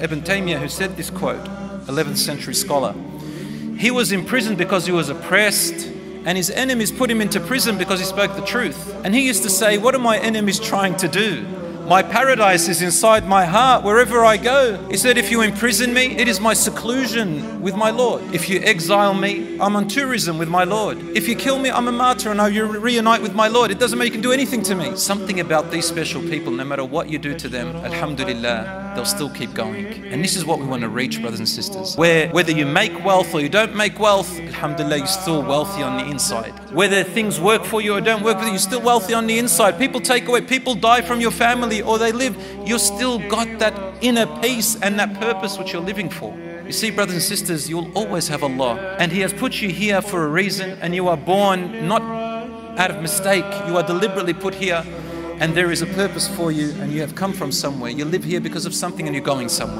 Ibn Taymiyyah, who said this quote, 11th century scholar, he was in prison because he was oppressed and his enemies put him into prison because he spoke the truth. And he used to say, What are my enemies trying to do? My paradise is inside my heart wherever I go. He said, If you imprison me, it is my seclusion with my Lord. If you exile me, I'm on tourism with my Lord. If you kill me, I'm a martyr and I reunite with my Lord. It doesn't mean you can do anything to me. Something about these special people, no matter what you do to them, Alhamdulillah, they'll still keep going. And this is what we want to reach, brothers and sisters. Where whether you make wealth or you don't make wealth, Alhamdulillah, you're still wealthy on the inside. Whether things work for you or don't work for you, you're still wealthy on the inside. People take away, people die from your or they live, you still got that inner peace and that purpose which you're living for. You see, brothers and sisters, you'll always have Allah. And He has put you here for a reason, and you are born not out of mistake. You are deliberately put here, and there is a purpose for you, and you have come from somewhere. You live here because of something, and you're going somewhere.